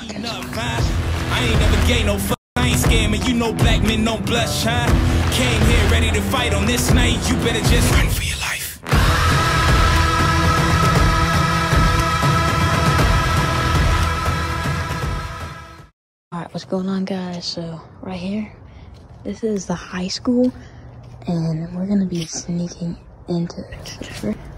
I ain't never gay no fuck. I ain't scamming. You know black men don't blush, huh? Came here ready to fight on this night. You better just run for your life. Alright, what's going on guys? So, right here, this is the high school, and we're gonna be sneaking into the it.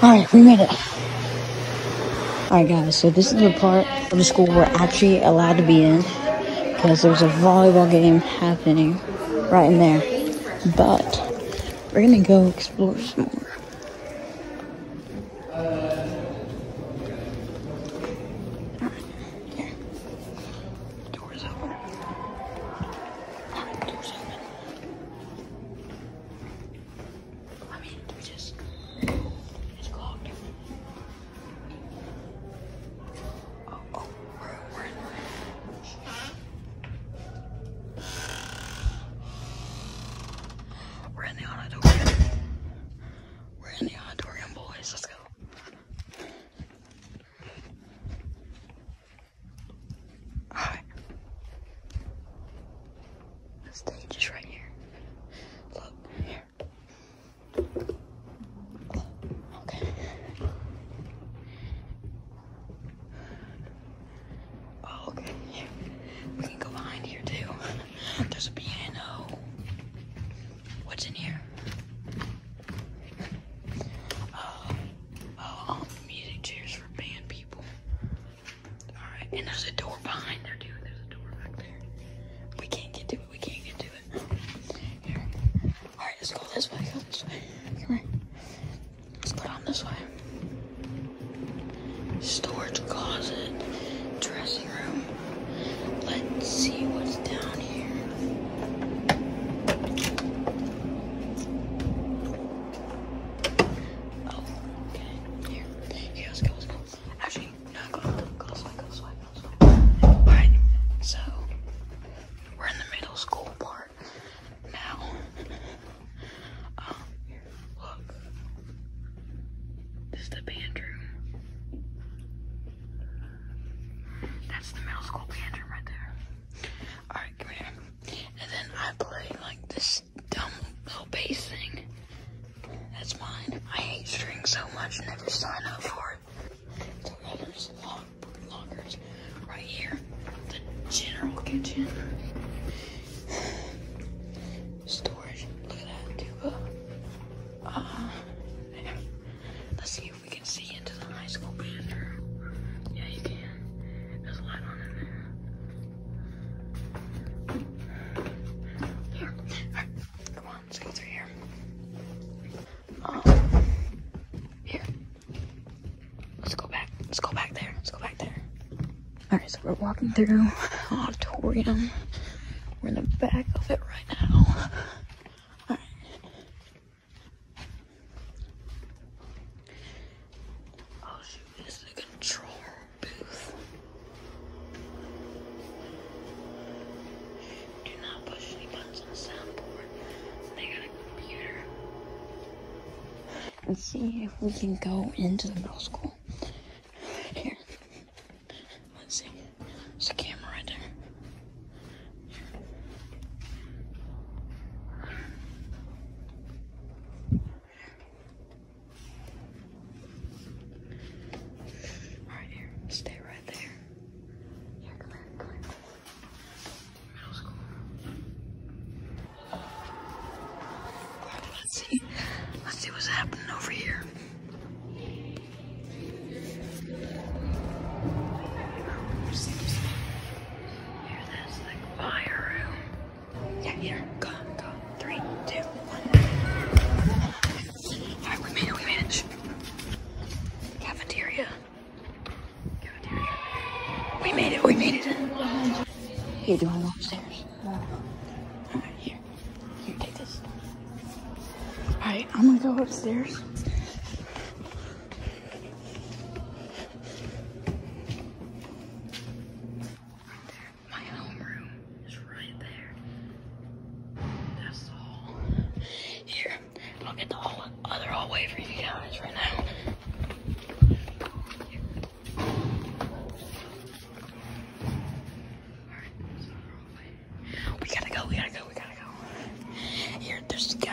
All right, we made it. All right, guys, so this is the part of the school we're actually allowed to be in because there's a volleyball game happening right in there. But we're going to go explore some more. There's a piano. What's in here? Oh, oh, oh, music chairs for band people. All right, and there's a door behind there too. There's a door back there. We can't get to it. We can't get to it. Here. All right, let's go this way. Go this way. Come here. Let's go down this way. Storage closet, dressing room. Let's see what's down here. walking through auditorium. We're in the back of it right now. Oh shoot, this is the booth. Let's see if we can go into the middle school. We made it. We made it. Here, do you want to go upstairs? All right, here. Here, take this. All right, I'm going to go upstairs.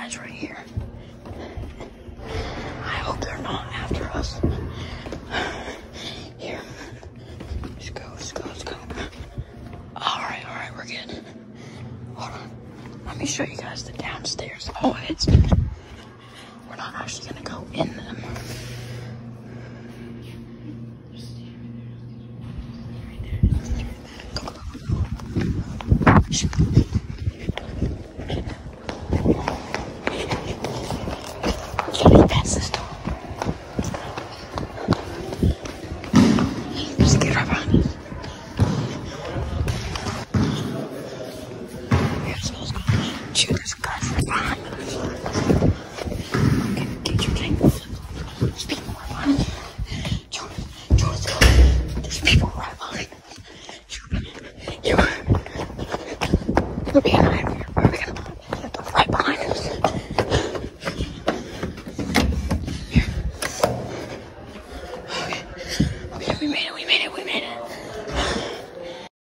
guys right here. I hope they're not after us. Here. Let's go, let's go, let's go. Alright, alright, we're good. Hold on. Let me show you guys the downstairs. Oh, it's... We're not actually gonna go in them.